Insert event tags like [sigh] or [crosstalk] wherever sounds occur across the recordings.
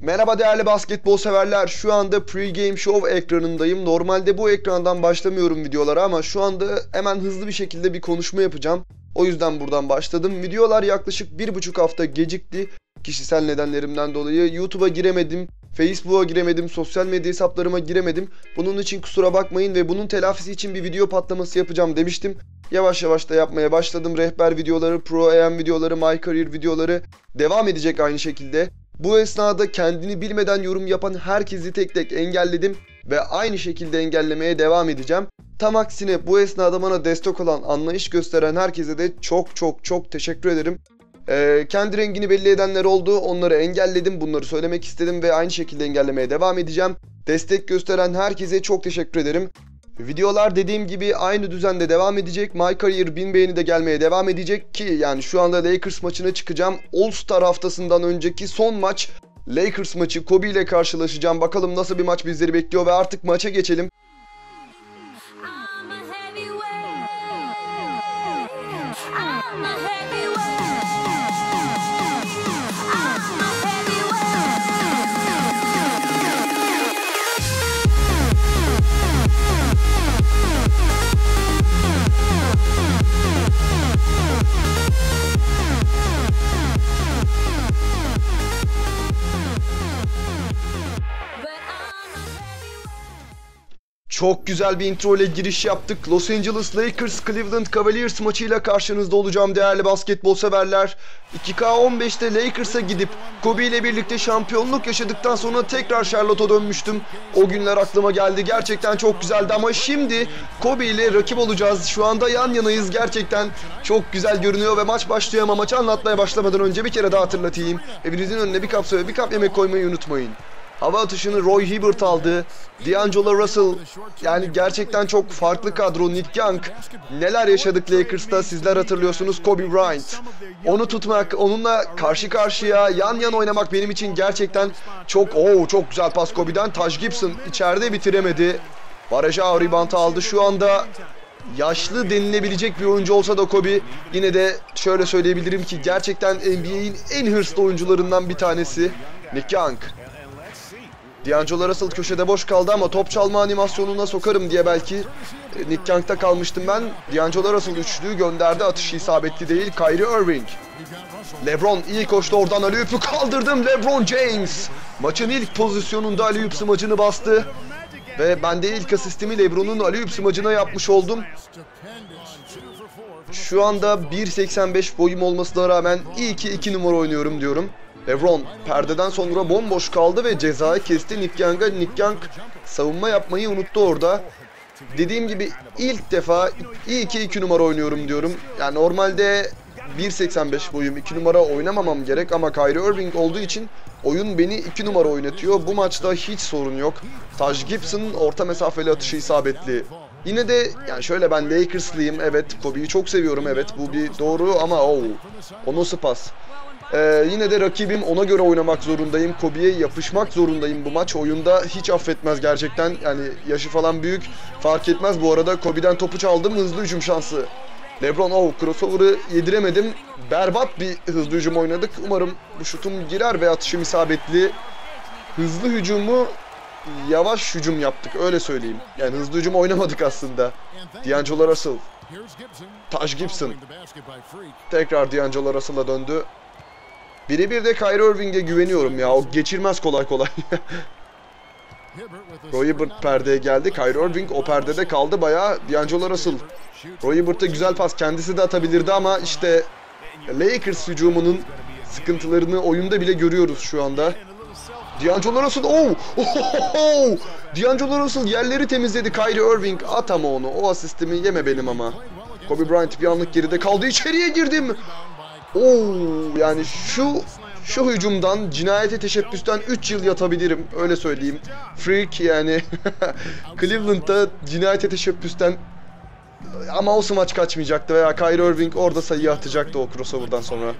Merhaba değerli basketbol severler. Şu anda pre-game show ekranındayım. Normalde bu ekrandan başlamıyorum videolara ama şu anda hemen hızlı bir şekilde bir konuşma yapacağım. O yüzden buradan başladım. Videolar yaklaşık bir buçuk hafta gecikti. Kişisel nedenlerimden dolayı YouTube'a giremedim. Facebook'a giremedim, sosyal medya hesaplarıma giremedim. Bunun için kusura bakmayın ve bunun telafisi için bir video patlaması yapacağım demiştim. Yavaş yavaş da yapmaya başladım. Rehber videoları, Pro AM videoları, My Career videoları devam edecek aynı şekilde. Bu esnada kendini bilmeden yorum yapan herkesi tek tek engelledim ve aynı şekilde engellemeye devam edeceğim. Tam aksine bu esnada bana destek olan, anlayış gösteren herkese de çok çok çok teşekkür ederim. Ee, kendi rengini belli edenler oldu. Onları engelledim. Bunları söylemek istedim ve aynı şekilde engellemeye devam edeceğim. Destek gösteren herkese çok teşekkür ederim. Videolar dediğim gibi aynı düzende devam edecek. My Career 1000 beğeni de gelmeye devam edecek ki yani şu anda Lakers maçına çıkacağım. All Star haftasından önceki son maç Lakers maçı Kobe ile karşılaşacağım. Bakalım nasıl bir maç bizleri bekliyor ve artık maça geçelim. Çok güzel bir intro ile giriş yaptık. Los Angeles Lakers Cleveland Cavaliers maçıyla karşınızda olacağım değerli basketbol severler. 2K15'te Lakers'a gidip Kobe ile birlikte şampiyonluk yaşadıktan sonra tekrar Charlotte'a dönmüştüm. O günler aklıma geldi. Gerçekten çok güzeldi ama şimdi Kobe ile rakip olacağız. Şu anda yan yanayız. Gerçekten çok güzel görünüyor ve maç başlıyor ama maçı anlatmaya başlamadan önce bir kere daha hatırlatayım. Evinizin önüne bir kap su bir kap yemek koymayı unutmayın. Hava atışını Roy Hibbert aldı. D'Angelo Russell yani gerçekten çok farklı kadro. Nick Young neler yaşadık Lakers'ta sizler hatırlıyorsunuz Kobe Bryant. Onu tutmak, onunla karşı karşıya yan yana oynamak benim için gerçekten çok oo çok güzel pas Kobe'den. Taj Gibson içeride bitiremedi. Baraja rebound'ı aldı. Şu anda yaşlı denilebilecek bir oyuncu olsa da Kobe yine de şöyle söyleyebilirim ki gerçekten NBA'in en hırslı oyuncularından bir tanesi Nick Young. D'Angelo Russell köşede boş kaldı ama top çalma animasyonuna sokarım diye belki e, Nick Young'da kalmıştım ben. D'Angelo Russell üçlüyü gönderdi. Atışı isabetli değil. Kyrie Irving. LeBron iyi koştu oradan Aliyup'u kaldırdım. LeBron James. Maçın ilk pozisyonunda Aliyup smacını bastı. Ve ben de ilk asistimi LeBron'un Aliyup smacına yapmış oldum. Şu anda 1.85 boyum olmasına rağmen iyi ki 2 numara oynuyorum diyorum. LeBron perdeden sonra bomboş kaldı ve cezayı kesti Nick Young'a. Nick Young savunma yapmayı unuttu orada. Dediğim gibi ilk defa iyi ki 2 numara oynuyorum diyorum. Yani normalde 1.85 boyum 2 numara oynamamam gerek ama Kyrie Irving olduğu için oyun beni 2 numara oynatıyor. Bu maçta hiç sorun yok. Taj Gibson'ın orta mesafeli atışı isabetli. Yine de yani şöyle ben Lakerslıyım evet Kobe'yi çok seviyorum evet bu bir doğru ama o o nasıl pas? Ee, yine de rakibim ona göre oynamak zorundayım. Kobe'ye yapışmak zorundayım bu maç. Oyunda hiç affetmez gerçekten. Yani yaşı falan büyük fark etmez. Bu arada Kobe'den topu çaldım. Hızlı hücum şansı. Lebron oh crossover'ı yediremedim. Berbat bir hızlı hücum oynadık. Umarım bu şutum girer ve atışım isabetli. Hızlı hücumu yavaş hücum yaptık öyle söyleyeyim. Yani hızlı hücum oynamadık aslında. D'Angelo Russell. Taj Gibson. Tekrar D'Angelo Russell'a döndü. Birebir de Kyrie Irving'e güveniyorum ya. O geçirmez kolay kolay. Roy Hibbert perdeye geldi. Kyrie Irving o perdede kaldı bayağı. D'Angelo Russell. Roy Hibbert'a güzel pas. Kendisi de atabilirdi ama işte Lakers hücumunun sıkıntılarını oyunda bile görüyoruz şu anda. D'Angelo Russell. Oh! [laughs] Oh! D'Angelo Russell yerleri temizledi. Kyrie Irving at ama onu. O asistimi yeme benim ama. Kobe Bryant bir anlık geride kaldı. İçeriye girdim. Oo yani şu şu hücumdan cinayete teşebbüsten 3 yıl yatabilirim öyle söyleyeyim. Freak yani [laughs] Cleveland'da cinayete teşebbüsten ama o smaç kaçmayacaktı veya Kyrie Irving orada sayı atacaktı o crossover'dan sonra.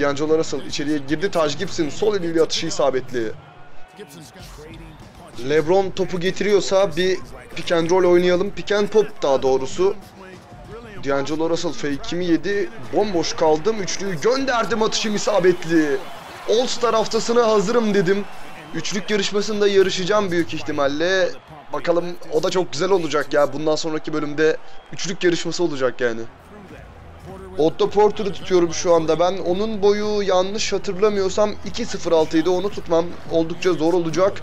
D'Angelo Russell içeriye girdi. Taj Gibson sol eliyle atışı isabetli. LeBron topu getiriyorsa bir pick and roll oynayalım. Pick and pop daha doğrusu. D'Angelo Russell fake'imi yedi. Bomboş kaldım. Üçlüyü gönderdim atışım isabetli. All Star haftasına hazırım dedim. Üçlük yarışmasında yarışacağım büyük ihtimalle. Bakalım o da çok güzel olacak ya. Bundan sonraki bölümde üçlük yarışması olacak yani. Otto Porter'ı tutuyorum şu anda ben. Onun boyu yanlış hatırlamıyorsam 2.06 idi. Onu tutmam oldukça zor olacak.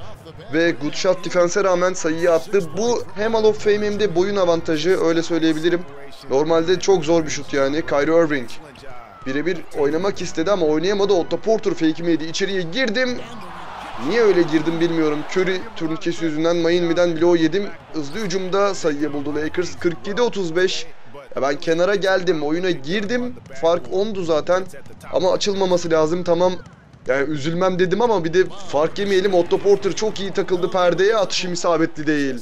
Ve good shot defense'e rağmen sayıyı attı. Bu hem Hall of Fame boyun avantajı öyle söyleyebilirim. Normalde çok zor bir şut yani. Kyrie Irving birebir oynamak istedi ama oynayamadı. Otto Porter fake'imi yedi. İçeriye girdim. Niye öyle girdim bilmiyorum. Curry turnikesi yüzünden Miami'den blow yedim. Hızlı hücumda sayıyı buldu Lakers. 47-35. Ya ben kenara geldim. Oyuna girdim. Fark 10'du zaten. Ama açılmaması lazım. Tamam. Yani üzülmem dedim ama bir de fark yemeyelim. Otto Porter çok iyi takıldı perdeye. Atışım isabetli değil.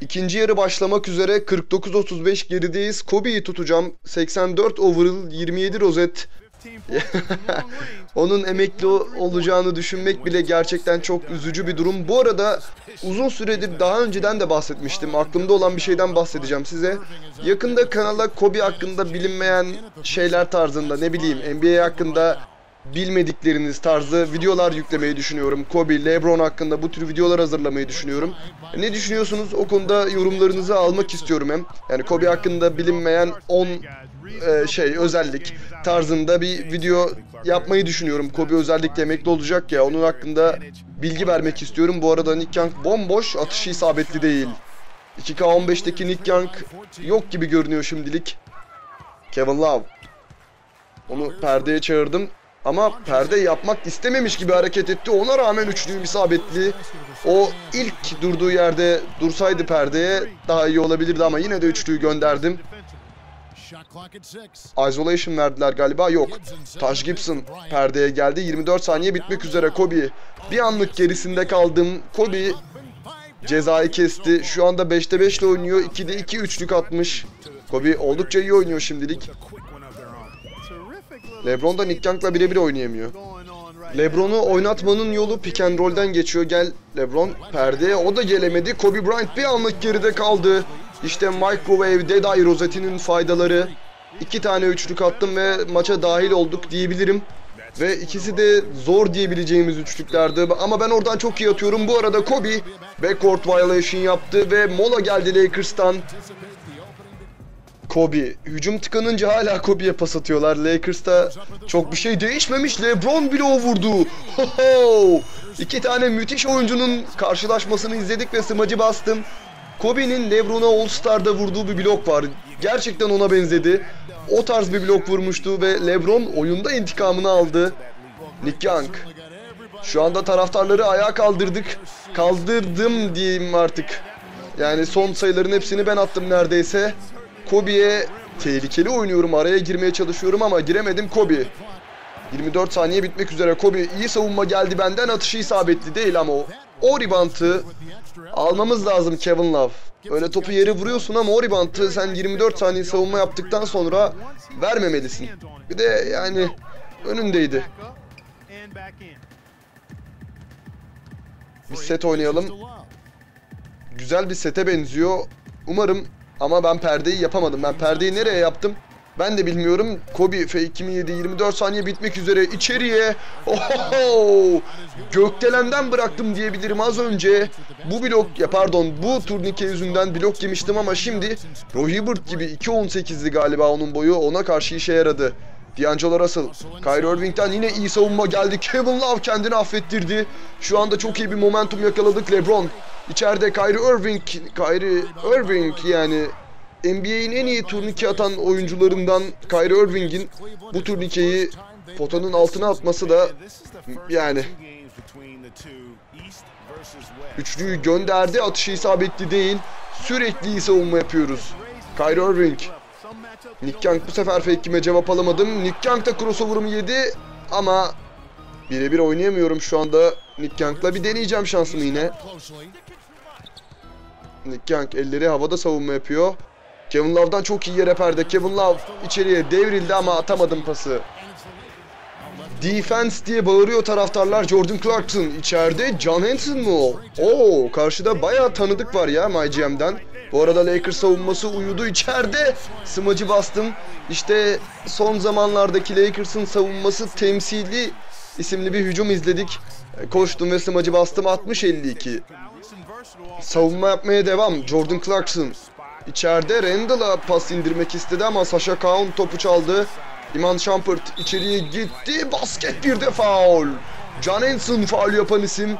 İkinci yarı başlamak üzere 49-35 gerideyiz. Kobe'yi tutacağım. 84 overall, 27 rozet. [laughs] Onun emekli olacağını düşünmek bile gerçekten çok üzücü bir durum. Bu arada uzun süredir daha önceden de bahsetmiştim. Aklımda olan bir şeyden bahsedeceğim size. Yakında kanala Kobe hakkında bilinmeyen şeyler tarzında ne bileyim NBA hakkında bilmedikleriniz tarzı videolar yüklemeyi düşünüyorum. Kobe, LeBron hakkında bu tür videolar hazırlamayı düşünüyorum. Ne düşünüyorsunuz? O konuda yorumlarınızı almak istiyorum hem. Yani Kobe hakkında bilinmeyen 10 e, şey özellik tarzında bir video yapmayı düşünüyorum. Kobe özellikle emekli olacak ya onun hakkında bilgi vermek istiyorum. Bu arada Nick Young bomboş atışı isabetli değil. 2K15'teki Nick Young yok gibi görünüyor şimdilik. Kevin Love. Onu perdeye çağırdım. Ama perde yapmak istememiş gibi hareket etti. Ona rağmen üçlüğüm isabetli. O ilk durduğu yerde dursaydı perdeye daha iyi olabilirdi ama yine de üçlüyü gönderdim. Isolation verdiler galiba. Yok. Taj Gibson perdeye geldi. 24 saniye bitmek üzere Kobe. Bir anlık gerisinde kaldım. Kobe cezayı kesti. Şu anda 5'te 5 ile oynuyor. 2'de 2 üçlük atmış. Kobe oldukça iyi oynuyor şimdilik. LeBron da Nick Young'la birebir oynayamıyor. LeBron'u oynatmanın yolu pick and roll'den geçiyor. Gel LeBron perdeye o da gelemedi. Kobe Bryant bir anlık geride kaldı. İşte microwave Dead Eye rozetinin faydaları. İki tane üçlük attım ve maça dahil olduk diyebilirim. Ve ikisi de zor diyebileceğimiz üçlüklerdi. Ama ben oradan çok iyi atıyorum. Bu arada Kobe backcourt violation yaptı ve mola geldi Lakers'tan. Kobe. Hücum tıkanınca hala Kobe'ye pas atıyorlar. Lakers'ta çok bir şey değişmemiş. LeBron bile o vurdu. Ho ho! İki tane müthiş oyuncunun karşılaşmasını izledik ve smacı bastım. Kobe'nin LeBron'a All-Star'da vurduğu bir blok var. Gerçekten ona benzedi. O tarz bir blok vurmuştu ve LeBron oyunda intikamını aldı. Nick Young. Şu anda taraftarları ayağa kaldırdık. Kaldırdım diyeyim artık. Yani son sayıların hepsini ben attım neredeyse. Kobe'ye tehlikeli oynuyorum. Araya girmeye çalışıyorum ama giremedim Kobe. 24 saniye bitmek üzere Kobe. iyi savunma geldi benden. Atışı isabetli değil ama o, o ribantı almamız lazım Kevin Love. Öyle topu yere vuruyorsun ama o ribantı sen 24 saniye savunma yaptıktan sonra vermemelisin. Bir de yani önündeydi. Bir set oynayalım. Güzel bir sete benziyor. Umarım ama ben perdeyi yapamadım. Ben perdeyi nereye yaptım? Ben de bilmiyorum. Kobe fake'imi yedi. 24 saniye bitmek üzere. içeriye. Oho! Gökdelenden bıraktım diyebilirim az önce. Bu blok ya pardon bu turnike yüzünden blok yemiştim ama şimdi Roy Hibbert gibi 2.18'li galiba onun boyu. Ona karşı işe yaradı. D'Angelo Russell, Kyrie Irving'den yine iyi savunma geldi. Kevin Love kendini affettirdi. Şu anda çok iyi bir momentum yakaladık LeBron. İçeride Kyrie Irving, Kyrie Irving yani NBA'in en iyi turnike atan oyuncularından Kyrie Irving'in bu turnikeyi potanın altına atması da yani üçlüyü gönderdi. Atışı isabetli değil. Sürekli iyi savunma yapıyoruz. Kyrie Irving. Nick Young bu sefer fake'ime cevap alamadım. Nick Young da crossover'ımı yedi ama birebir oynayamıyorum şu anda. Nick Young'la bir deneyeceğim şansımı yine. Nick Young elleri havada savunma yapıyor. Kevin Love'dan çok iyi yere perde. Kevin Love içeriye devrildi ama atamadım pası. Defense diye bağırıyor taraftarlar. Jordan Clarkson içeride. John Henson mu o? Oo karşıda bayağı tanıdık var ya MyGM'den. Bu arada Lakers savunması uyudu içeride. Smacı bastım. İşte son zamanlardaki Lakers'ın savunması temsili isimli bir hücum izledik. Koştum ve smacı bastım 60-52. Savunma yapmaya devam. Jordan Clarkson. İçeride Randall'a pas indirmek istedi ama Sasha Kaun topu çaldı. Iman Shumpert içeriye gitti. Basket bir de faul. John Henson faul yapan isim.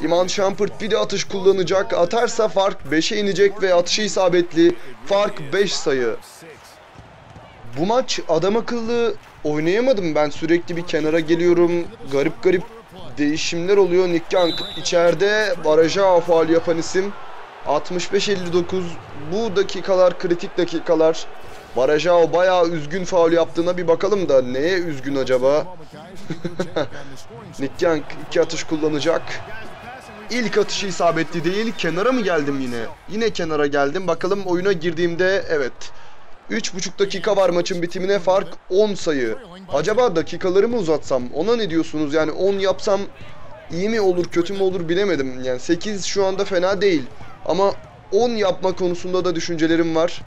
Iman Shumpert bir de atış kullanacak. Atarsa fark 5'e inecek ve atışı isabetli. Fark 5 sayı. Bu maç adam akıllı oynayamadım ben. Sürekli bir kenara geliyorum. Garip garip değişimler oluyor. Nick Young içeride baraja faal yapan isim. 65-59 bu dakikalar kritik dakikalar. Barajao bayağı üzgün faul yaptığına bir bakalım da neye üzgün acaba? [laughs] Nick Young iki atış kullanacak. İlk atışı isabetli değil. Kenara mı geldim yine? Yine kenara geldim. Bakalım oyuna girdiğimde evet. 3,5 dakika var maçın bitimine fark 10 sayı. Acaba dakikaları mı uzatsam? Ona ne diyorsunuz? Yani 10 yapsam iyi mi olur kötü mü olur bilemedim. Yani 8 şu anda fena değil. Ama 10 yapma konusunda da düşüncelerim var.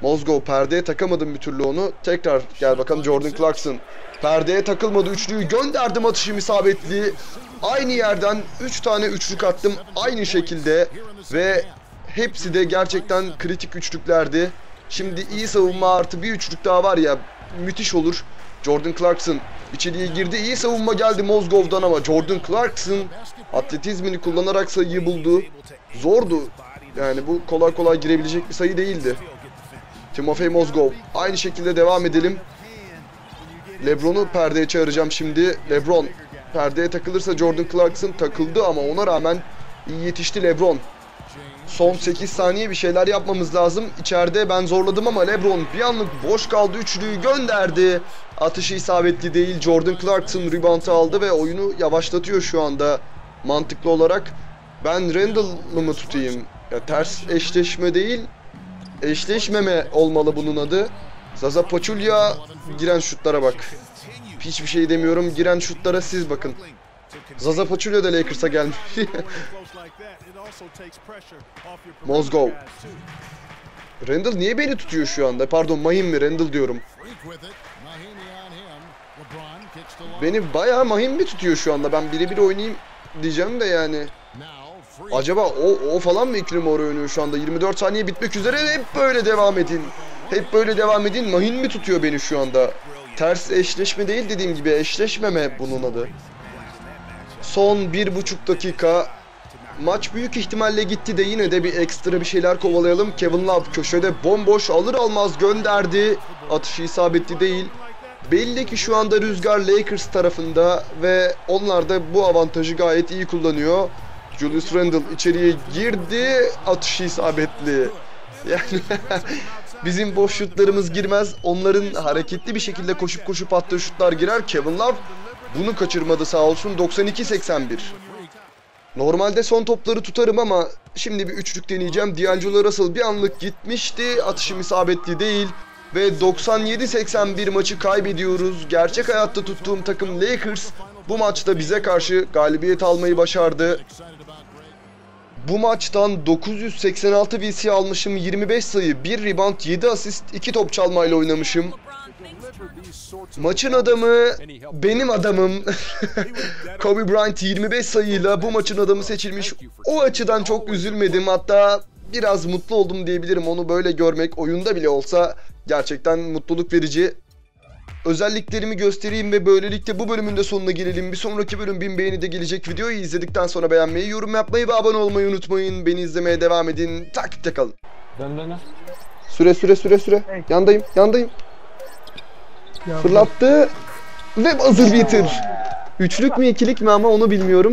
Mozgov perdeye takamadım bir türlü onu. Tekrar gel bakalım Jordan Clarkson. Perdeye takılmadı üçlüyü gönderdim atışım isabetli. Aynı yerden 3 tane üçlük attım aynı şekilde ve hepsi de gerçekten kritik üçlüklerdi. Şimdi iyi savunma artı bir üçlük daha var ya müthiş olur. Jordan Clarkson içeriye girdi. İyi savunma geldi Mozgov'dan ama Jordan Clarkson atletizmini kullanarak sayıyı buldu. Zordu. Yani bu kolay kolay girebilecek bir sayı değildi. Timofey Mozgov. Aynı şekilde devam edelim. Lebron'u perdeye çağıracağım şimdi. Lebron perdeye takılırsa Jordan Clarkson takıldı ama ona rağmen iyi yetişti Lebron. Son 8 saniye bir şeyler yapmamız lazım. İçeride ben zorladım ama LeBron bir anlık boş kaldı. Üçlüyü gönderdi. Atışı isabetli değil. Jordan Clarkson rebound'ı aldı ve oyunu yavaşlatıyor şu anda mantıklı olarak. Ben Randall'ı mı tutayım? Ya ters eşleşme değil. Eşleşmeme olmalı bunun adı. Zaza Pachulia giren şutlara bak. Hiçbir şey demiyorum. Giren şutlara siz bakın. Zaza Pachulia da Lakers'a gelmiş. [laughs] Mozgov. Randall niye beni tutuyor şu anda? Pardon Mahim mi? Randall diyorum. Beni bayağı Mahim mi tutuyor şu anda? Ben birebir oynayayım diyeceğim de yani. Acaba o, o falan mı ikili mor oynuyor şu anda? 24 saniye bitmek üzere hep böyle devam edin. Hep böyle devam edin. Mahin mi tutuyor beni şu anda? Ters eşleşme değil dediğim gibi eşleşmeme bunun adı. Son bir buçuk dakika. Maç büyük ihtimalle gitti de yine de bir ekstra bir şeyler kovalayalım. Kevin Love köşede bomboş alır almaz gönderdi. Atışı isabetli değil. Belli ki şu anda rüzgar Lakers tarafında ve onlar da bu avantajı gayet iyi kullanıyor. Julius Randle içeriye girdi. Atışı isabetli. Yani [laughs] bizim boş şutlarımız girmez. Onların hareketli bir şekilde koşup koşup attığı şutlar girer. Kevin Love bunu kaçırmadı sağ olsun. 92-81. Normalde son topları tutarım ama şimdi bir üçlük deneyeceğim. D'Angelo Russell bir anlık gitmişti. Atışım isabetli değil. Ve 97-81 maçı kaybediyoruz. Gerçek hayatta tuttuğum takım Lakers bu maçta bize karşı galibiyet almayı başardı. Bu maçtan 986 VC almışım. 25 sayı, 1 rebound, 7 asist, 2 top çalmayla oynamışım. Maçın adamı benim adamım. [laughs] Kobe Bryant 25 sayıyla bu maçın adamı seçilmiş. O açıdan çok üzülmedim. Hatta biraz mutlu oldum diyebilirim. Onu böyle görmek oyunda bile olsa gerçekten mutluluk verici. Özelliklerimi göstereyim ve böylelikle bu bölümün de sonuna gelelim. Bir sonraki bölüm 1000 beğeni de gelecek. Videoyu izledikten sonra beğenmeyi, yorum yapmayı ve abone olmayı unutmayın. Beni izlemeye devam edin. Takipte kalın. Dön dön. Süre süre süre süre. Yandayım, yandayım. Fırlattı ve buzzer beater. Üçlük mü ikilik mi ama onu bilmiyorum.